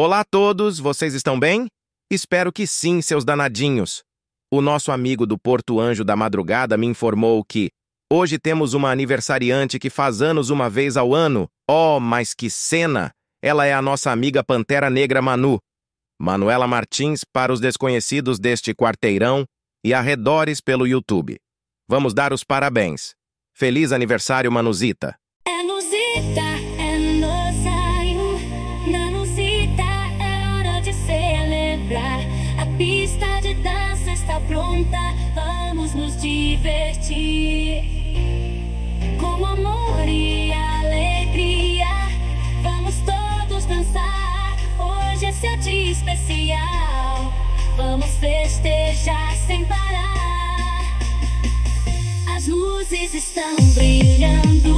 Olá a todos, vocês estão bem? Espero que sim, seus danadinhos. O nosso amigo do Porto Anjo da Madrugada me informou que hoje temos uma aniversariante que faz anos uma vez ao ano. Oh, mas que cena! Ela é a nossa amiga Pantera Negra Manu. Manuela Martins para os desconhecidos deste quarteirão e arredores pelo YouTube. Vamos dar os parabéns. Feliz aniversário, Manuzita! É A pista de dança está pronta. Vamos nos divertir. Com amor e alegria. Vamos todos dançar. Hoje é seu dia especial. Vamos festejar sem parar. As luzes estão brilhando,